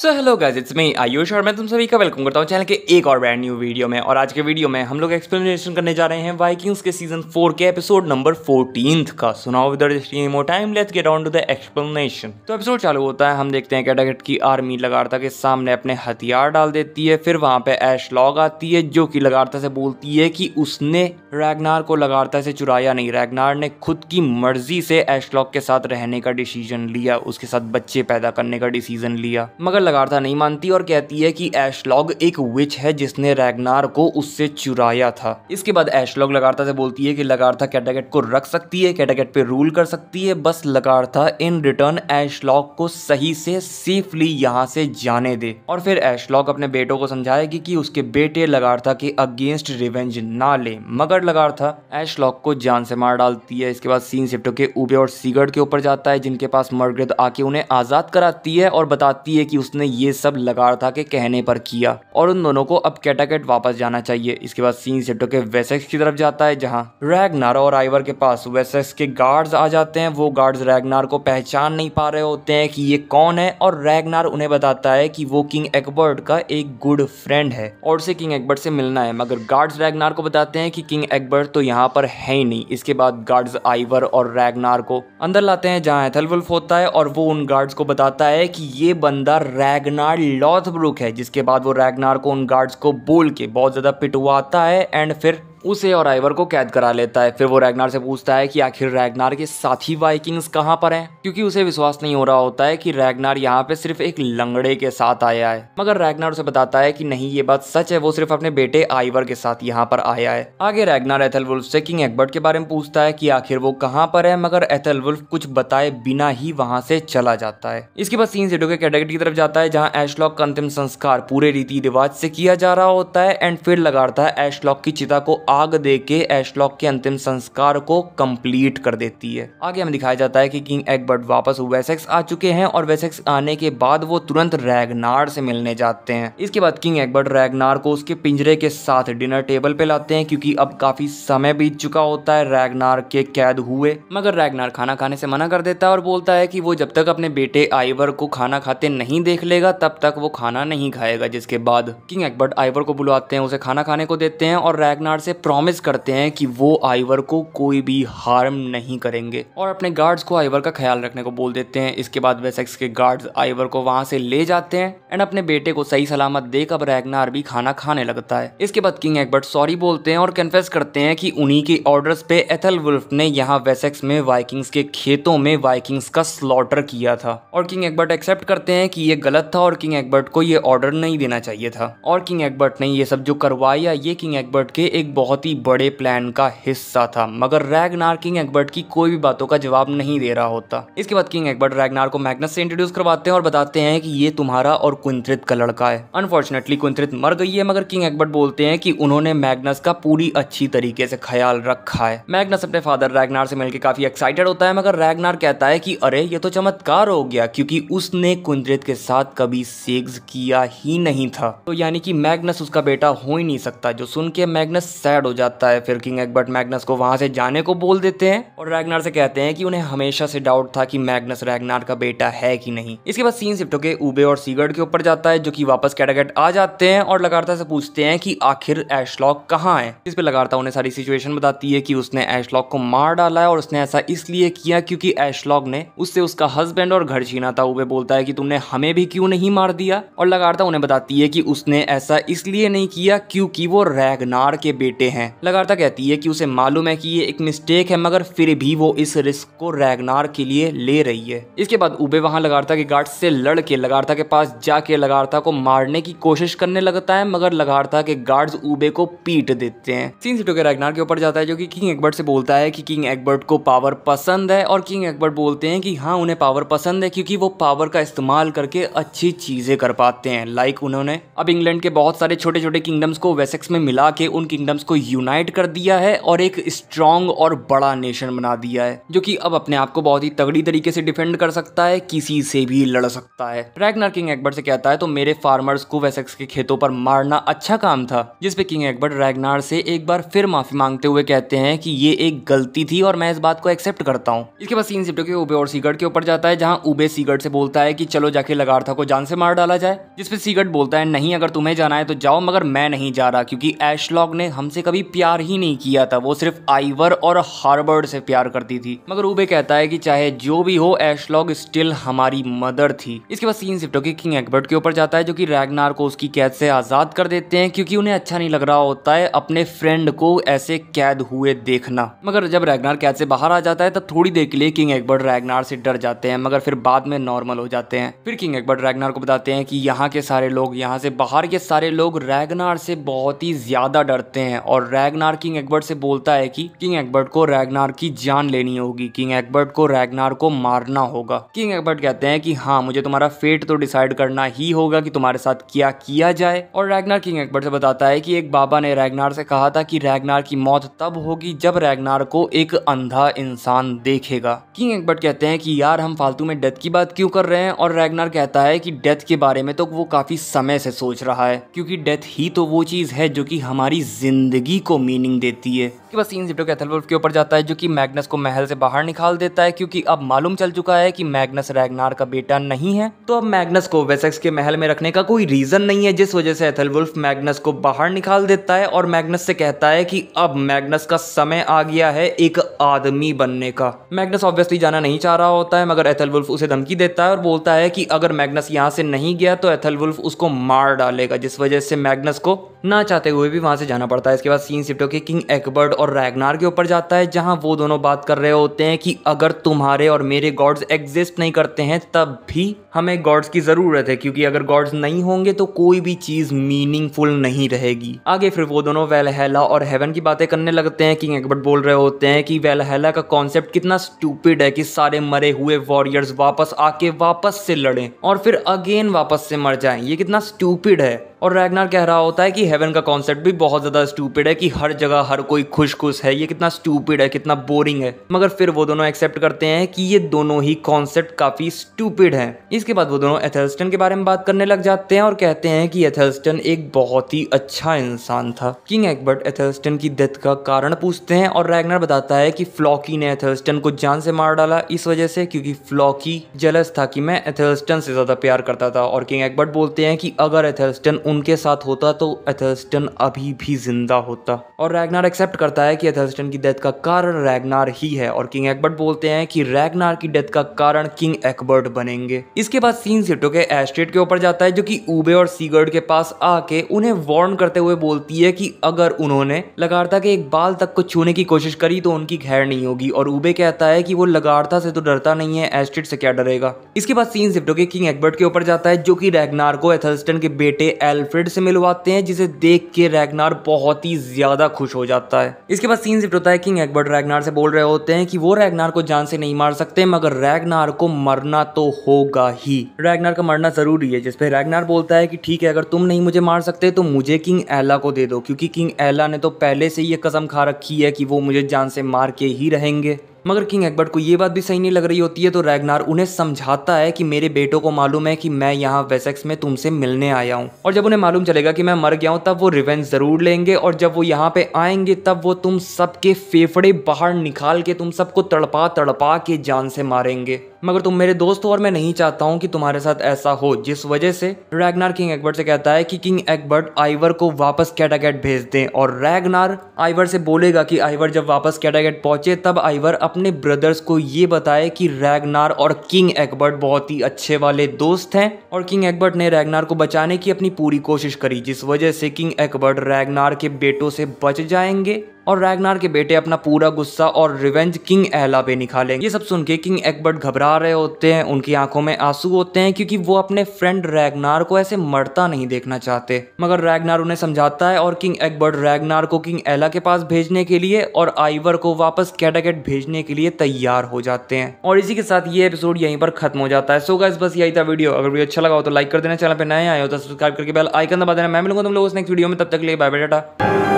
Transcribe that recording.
So hello guys it's me Ayush और मैं तुम सभी का वेलकम करता हूँ चैनल के एक और ब्रांड न्यू वीडियो में। और आज के वीडियो में हम लोग एक्सप्लेनेशन करने जा रहे हैं वाइकिंग्स के सीज़न फोर के एपिसोड नंबर फोर्टीन का। सुनाओ whether more time let's get on to the explanation तो एपिसोड चालू होता है, हम देखते हैं कैटागेट की आर्मी लगारता के सामने अपने हथियार डाल देती है, फिर वहाँ पे ऐश लॉग आती है, जो कि लगारता से बोलती है कि उसने रैगनार को लगारता से चुराया नहीं। रैगनार ने खुद की मर्ज़ी से ऐश लॉग के साथ रहने का डिसीज़न लिया, उसके साथ बच्चे पैदा करने का डिसीज़न लिया। मगर लगारता नहीं मानती और कहती है कि एशलॉग एक विच है जिसने रैगनार को उससे चुराया था। इसके बाद एशलॉग लगारता से बोलती है कि लगारता कैटागेट को रख सकती है, कैटागेट पे रूल कर सकती है, बस लगारता इन रिटर्न एशलॉग को सही से सेफली यहाँ से जाने दे। और फिर एशलॉग अपने बेटों को समझाएगी कि उसके बेटे लगारता के अगेंस्ट रिवेंज ना ले। मगर लगारता एशलॉग को जान से मार डालती है। इसके बाद सीन शिफ्टो के उबे और सीगर्ड के ऊपर जाता है, जिनके पास मर्गरेद आके उन्हें आज़ाद कराती है और बताती है कि उसने ये सब लगारथा के कहने पर किया। और उन दोनों को अब कैटाकेट वापस जाना चाहिए। इसके बाद सीन सेप्टो के वेसेक्स की तरफ़ जाता है, जहाँ रैगनार और आइवर के पास वेसेक्स के गार्ड्स आ जाते हैं। वो गार्ड्स रैगनार को पहचान नहीं पा रहे होते हैं कि ये कौन है और रैगनार उन्हें बताता है कि वो किंग एक्बर्ट का एक गुड फ्रेंड है और उसे किंग एक्बर्ट से मिलना है। मगर गार्ड्स रैगनार को बताते हैं कि किंग एक्बर्ट तो यहाँ पर है ही नहीं। इसके बाद गार्ड्स आइवर और रैगनार को अंदर लाते हैं, जहाँ एथलवुल्फ होता है और वो उन गार्ड्स को बताता है कि ये बंदा रैगनार लॉथब्रुक है, जिसके बाद वो रैगनार को उन गार्ड्स को बोल के बहुत ज़्यादा पिटवाता है एंड फिर उसे और आइवर को कैद करा लेता है। फिर वो रैगनार से पूछता है कि आखिर रैगनार के साथी वाइकिंग्स कहाँ पर हैं? क्योंकि उसे विश्वास नहीं हो रहा होता है कि रैगनार यहाँ पे सिर्फ़ एक लंगड़े के साथ आया है। मगर रैगनार उसे बताता है कि नहीं, ये बात सच है, वो सिर्फ़ अपने बेटे आइवर के साथ यहाँ पर आया है। आगे रैगनार एथल वुल्फ से किंग एक्बर्ट के बारे में पूछता है कि आखिर वो कहाँ पर है, मगर एथल वुल्फ कुछ बताए बिना ही वहाँ से चला जाता है। इसके बाद सीन सीडो के कैटेगरी की तरफ़ जाता है, जहाँ एशलॉक का अंतिम संस्कार पूरे रीति रिवाज से किया जा रहा होता है, एंड फिर लगाता है एशलॉक की चिता को आग दे के एशलॉक के अंतिम संस्कार को कंप्लीट कर देती है। आगे हमें दिखाया जाता है कि किंग एक्बर्ट वापस वेसेक्स आ चुके हैं और वेसेक्स आने के बाद वो तुरंत रैगनार से मिलने जाते हैं। इसके बाद किंग एक्बर्ट रैगनार को उसके पिंजरे के साथ डिनर टेबल पे लाते हैं क्योंकि अब काफ़ी समय बीत चुका होता है रैगनार के कैद हुए। मगर रैगनार खाना खाने से मना कर देता है और बोलता है कि वो जब तक अपने बेटे आइवर को खाना खाते नहीं देख लेगा, तब तक वो खाना नहीं खाएगा, जिसके बाद किंग एक्बर्ट आइवर को बुलवाते हैं, उसे खाना खाने को देते हैं और रैगनार से प्रॉमिस करते हैं कि वो आइवर को कोई भी हार्म नहीं करेंगे। और अपने गार्ड्स को आइवर का ख्याल रखने को बोल देते हैं। इसके बाद वेसेक्स के गार्ड्स आइवर को वहाँ से ले जाते हैं एंड अपने बेटे को सही सलामत अब रैगनार भी खाना खाने लगता है। इसके बाद किंग एक्बर्ट सॉरी बोलते हैं और कन्फेस करते हैं कि उन्हीं के ऑर्डर्स पे एथल वुल्फ ने यहाँ वेसेक्स में वाइकिंग्स के खेतों में वाइकिंग्स का स्लॉटर किया था। और किंग एक्बर्ट एक्सेप्ट करते हैं कि ये गलत था और किंग एक्बर्ट को ये ऑर्डर नहीं देना चाहिए था। और किंग एक्बर्ट ने ये सब जो करवाया, ये किंग एक्बर्ट के एक बहुत ही बड़े प्लान का हिस्सा था, मगर रैगनार किंग एक्बर्ट की कोई भी बातों का जवाब नहीं दे रहा होता। इसके बाद किंग एक्बर्ट रैगनार को मैग्नस से इंट्रोड्यूस करवाते हैं और बताते हैं कि ये तुम्हारा और क्विंथ्रित का लड़का है। अनफॉर्चुनेटली क्विंथ्रित मर गई है, मगर किंग एक्बर्ट बोलते हैं कि उन्होंने मैग्नस का पूरी अच्छी तरीके से ख्याल रखा है। मैग्नस अपने फादर रैगनार से मिलकर काफ़ी एक्साइटेड होता है, मगर रैगनार कहता है कि, अरे, ये तो चमत्कार हो गया, क्योंकि उसने कुंद्रित के साथ कभी सेक्स किया ही नहीं था। तो यानी कि मैग्नस उसका बेटा हो ही नहीं सकता, जो सुन के मैग्नस सैड हो जाता है, फिर किंग एक्बर्ट मैग्नस को वहाँ से जाने को बोल देते हैं और रैगनार से कहते हैं कि उन्हें हमेशा से डाउट था कि मैग्नस रैगनार का बेटा है कि नहीं। इसके बाद सीन शिफ्टो के उबे और सीगर्ड के ऊपर जाता है, जो कि वापस कैटागेट आ जाते हैं और लगातार से पूछते हैं कि आखिर एशलॉक कहाँ है। इस पे लगातार उन्हें सारी सिचुएशन बताती है कि उसने एशलॉक को मार डाला है और उसने ऐसा इसलिए किया क्योंकि एशलॉक ने उससे उसका हस्बैंड और घर छीना था। उबे बोलता है कि तुमने हमें भी क्यों नहीं मार दिया? और लगातार उन्हें बताती है कि उसने ऐसा इसलिए नहीं किया क्योंकि वो रैगनार के बेटे हैं। लगातार कहती है कि उसे मालूम है कि ये एक मिस्टेक है, मगर फिर भी वो इस रिस्क को रैगनार के लिए ले रही है। इसके बाद उबे वहाँ लगारता के गार्ड से लड़ के लगारता के पास जाके लगारता को मारने की कोशिश करने लगता है, मगर लगारता के गार्ड्स उबे को पीट देते हैं। सीन सिटो के रैगनार के ऊपर जाता है, जो कि किंग एक्बर्ट से बोलता है कि किंग एक्बर्ट को पावर पसंद है, और किंग एक्बर्ट बोलते हैं कि हाँ उन्हें पावर पसंद है, क्योंकि वो पावर का इस्तेमाल करके अच्छी चीज़ें कर पाते हैं। लाइक उन्होंने अब इंग्लैंड के बहुत सारे छोटे छोटे किंगडम्स को वेसेक्स में मिला के उन किंगडम्स को यूनाइट कर दिया है और एक स्ट्रॉन्ग और बड़ा नेशन बना दिया है, जो कि अब अपने आप को बहुत ही तगड़ी तरीके से डिफेंड कर सकता है, किसी से भी लड़ सकता है। रैगनार किंग एक्बर्ट से कहता है तो मेरे फार्मर्स को वेसेक्स के खेतों पर मारना अच्छा काम था, जिसपे किंग एक्बर्ट रैगनार से एक बार फिर माफ़ी मांगते हुए कहते हैं कि ये एक गलती थी और मैं इस बात को एक्सेप्ट करता हूँ। इसके बाद सीन सिप्टो के उबे और सीगर्ट के ऊपर जाता है, जहाँ उबे सीगर्ट से बोलता है कि चलो जाके लगारथा को जान से मार डाला जाए, जिसपे सीगर्ट बोलता है, नहीं, अगर तुम्हें जाना है तो जाओ, मगर मैं नहीं जा रहा, क्योंकि एशलॉग ने हमसे कभी प्यार ही नहीं किया था। वो सिर्फ़ आइवर और हार्बर्ड से प्यार करती थी। मगर उबे कहता है कि चाहे जो भी हो, एशलॉग स्टिल हमारी मदर थी। इसके बाद सीन सिप्टो के किंग एक्बर्ट के ऊपर जाता है, जो कि रैगनार को उसकी कैद से आज़ाद कर देते हैं, क्योंकि उन्हें अच्छा नहीं लग रहा होता है अपने फ्रेंड को ऐसे कैद हुए देखना। मगर जब रैगनार कैद से बाहर आ जाता है, तब थोड़ी देर के लिए किंग एक्बर्ट रैगनार से डर जाते हैं, मगर फिर बाद में नॉर्मल हो जाते हैं। फिर किंग एक्बर्ट रैगनार को बताते हैं कि यहाँ के सारे लोग, यहाँ से बाहर के सारे लोग रैगनार से बहुत ही ज़्यादा डरते हैं और रैगनार किंग एक्बर्ट से बोलता है कि किंग एक्बर्ट को रैगनार की जान लेनी होगी, किंग एक्बर्ट को रैगनार को मारना होगा। किंग एक्बर्ट कहते हैं कि हाँ मुझे तुम्हारा फेट तो डिसाइड करना ही होगा कि तुम्हारे साथ क्या किया जाए। और रैगनार किंग एक्बर्ट से बताता है कि एक बाबा ने रैगनार से कहा था कि रैगनार की मौत तब होगी जब रैगनार को एक अंधा इंसान देखेगा। किंग एक्बर्ट कहते हैं कि यार, हम फालतू में डेथ की बात क्यों कर रहे हैं? और रैगनार कहता है कि डेथ के बारे में तो वो काफ़ी समय से सोच रहा है, क्योंकि डेथ ही तो वो चीज़ है जो कि हमारी ज़िंदगी को मीनिंग देती है। कि बस सीन सिप्टो कैथलवुल्फ के ऊपर जाता है जो कि मैग्नस को महल से बाहर निकाल देता है, क्योंकि अब मालूम चल चुका है कि मैग्नस रैगनार का बेटा नहीं है। तो अब मैग्नस को वेसेक्स के महल में रखने का कोई रीजन नहीं है, जिस वजह से एथलवुल्फ मैग्नस को बाहर निकाल देता है, और मैग्नस से कहता है कि अब मैग्नस का समय आ गया है एक आदमी बनने का। मैग्नस ऑब्वियसली जाना नहीं चाह रहा होता है, मगर एथलवुल्फ उसे धमकी देता है और बोलता है कि अगर मैग्नस यहाँ से नहीं गया तो एथलवुल्फ उसको मार डालेगा, जिस वजह से मैग्नस को ना चाहते हुए भी वहाँ से जाना पड़ता है। इसके बाद सीन सिप्टो के किंग एक्बर्ड और रैगनार के ऊपर जाता है, जहाँ वो दोनों बात कर रहे होते हैं कि अगर तुम्हारे और मेरे गॉड्स एग्जिस्ट नहीं करते हैं, तब भी हमें गॉड्स की ज़रूरत है, क्योंकि अगर गॉड्स नहीं होंगे तो कोई भी चीज़ मीनिंगफुल नहीं रहेगी। आगे फिर वो दोनों वेलहेला और हेवन की बातें करने लगते हैं किंग एक्बर्ट बोल रहे होते हैं कि वेलहेला का कॉन्सेप्ट कितना स्टूपिड है कि सारे मरे हुए वॉरियर्स वापस आके वापस से लड़ें और फिर अगेन वापस से मर जाएँ। ये कितना स्टूपिड है। और रैगनार कह रहा होता है कि हेवन का कॉन्सेप्ट भी बहुत ज़्यादा स्टूपिड है कि हर जगह हर कोई खुश खुश है। ये कितना स्टूपिड है, कितना बोरिंग है। मगर फिर वो दोनों एक्सेप्ट करते हैं कि ये दोनों ही कॉन्सेप्ट काफ़ी स्टूपिड है। इसके बाद वो दोनों एथेल्स्टन के बारे में बात करने लग जाते हैं और कहते हैं कि एथेल्स्टन एक बहुत ही अच्छा इंसान था। किंग एक्बर्ट एथेल्स्टन की डेथ का कारण पूछते हैं और रैगनर बताता है कि फ्लॉकी ने एथेल्स्टन को जान से मार डाला इस वजह से क्योंकि फ्लॉकी जेलस था कि मैं एथेल्स्टन से ज़्यादा प्यार करता था। और किंग एक्बर्ट बोलते हैं कि अगर एथेल्स्टन उनके साथ होता तो एथेल्स्टन अभी भी ज़िंदा होता। और रैगनार एक्सेप्ट करता है कि एथेल्स्टन की डेथ का कारण रैगनार ही है और किंग एक्बर्ट बोलते हैं कि रैगनार की डेथ का कारण किंग एक्बर्ट बनेंगे। इसके बाद सीन सिटो के एस्टेट के ऊपर जाता है जो कि ऊबे और सीगर्ड के पास आके उन्हें वार्न करते हुए बोलती है कि अगर उन्होंने लगारता के एक बाल तक को छूने की कोशिश करी तो उनकी खैर नहीं होगी। और ऊबे कहता है कि वो लगारता से तो डरता नहीं है एस्टेट से क्या डरेगा? इसके बाद सीन सिप्टो के किंग एक्बर्ट के ऊपर जाता है जो कि रैगनार को एथल्स्टन के बेटे एल्फ्रेड से मिलवाते हैं, जिसे देख के रैगनार बहुत ही ज़्यादा खुश हो जाता है। इसके बाद सीन शिफ्ट होता है किंग एक्बर्ट रैगनार से बोल रहे होते हैं कि वो रैगनार को जान से नहीं मार सकते, मगर रैगनार को मरना तो होगा ही। रैगनार का मरना ज़रूरी है जिसपे रैगनार बोलता है कि ठीक है, अगर तुम नहीं मुझे मार सकते तो मुझे किंग एला को दे दो, क्योंकि किंग एला ने तो पहले से ये कसम खा रखी है कि वो मुझे जान से मार के ही रहेंगे। मगर किंग एक्बर्ट को ये बात भी सही नहीं लग रही होती है? तो रैगनार उन्हें समझाता है कि मेरे बेटों को मालूम है कि मैं यहाँ वेसेक्स में तुमसे मिलने आया हूँ। और जब उन्हें मालूम चलेगा कि मैं मर गया हूँ, तब वो रिवेंज ज़रूर लेंगे। और जब वो यहाँ पे आएँगे, तब वो तुम सबके फेफड़े बाहर निकाल के तुम सबको तड़पा तड़पा के जान से मारेंगे। मगर तुम मेरे दोस्त हो और मैं नहीं चाहता हूँ कि तुम्हारे साथ ऐसा हो, जिस वजह से रैगनार किंग एक्बर्ट से कहता है कि किंग एक्बर्ट आइवर को वापस कैटागेट भेज दें। और रैगनार आइवर से बोलेगा कि आइवर जब वापस कैटागेट पहुँचे, तब आइवर अपने ब्रदर्स को ये बताए कि रैगनार और किंग एक्बर्ट बहुत ही अच्छे वाले दोस्त हैं और किंग एक्बर्ट ने रैगनार को बचाने की अपनी पूरी कोशिश करी, जिस वजह से किंग एक्बर्ट रैगनार के बेटों से बच जाएँगे। और रैगनार के बेटे अपना पूरा गुस्सा और रिवेंज किंग एहला पे निकालेंगे। ये सब सुन के किंग एक्बर्ट घबरा रहे होते हैं, उनकी आँखों में आँसू होते हैं, क्योंकि वो अपने फ्रेंड रैगनार को ऐसे मरता नहीं देखना चाहते। मगर रैगनार उन्हें समझाता है और किंग एक्बर्ट रैगनार को किंग एला के पास भेजने के लिए और आइवर को वापस कैटागेट भेजने के लिए तैयार हो जाते हैं। और इसी के साथ ये एपिसोड यहीं पर खत्म हो जाता है। सो गाइस बस यही था वीडियो अगर वीडियो अच्छा लगा हो तो लाइक कर देना, चैनल पे नए आए हो तो सब्सक्राइब करके बेल आइकन दबा देना। मैं मिलूँगा तुम लोगों नेक्स्ट वीडियो में, तब तक लिए बाय बाय टाटा.